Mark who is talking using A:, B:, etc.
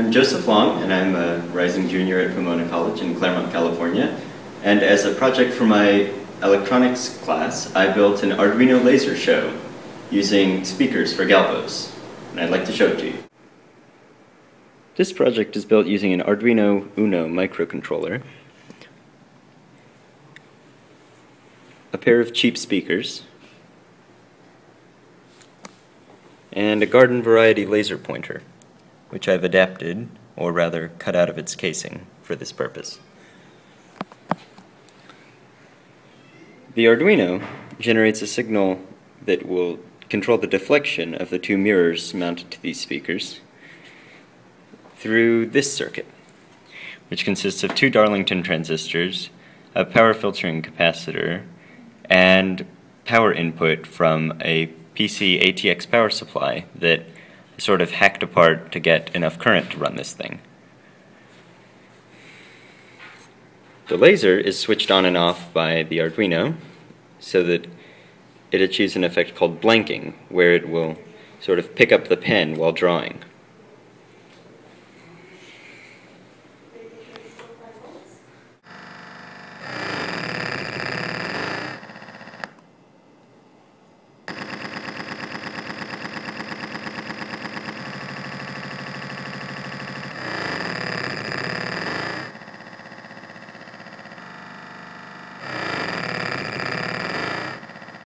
A: I'm Joseph Long, and I'm a rising junior at Pomona College in Claremont, California. And as a project for my electronics class, I built an Arduino laser show using speakers for Galvos. And I'd like to show it to you. This project is built using an Arduino Uno microcontroller, a pair of cheap speakers, and a garden variety laser pointer, which I've adapted, or rather cut out of its casing, for this purpose. The Arduino generates a signal that will control the deflection of the two mirrors mounted to these speakers through this circuit, which consists of two Darlington transistors, a power filtering capacitor, and power input from a PC ATX power supply that sort of hacked apart to get enough current to run this thing. The laser is switched on and off by the Arduino so that it achieves an effect called blanking, where it will sort of pick up the pen while drawing.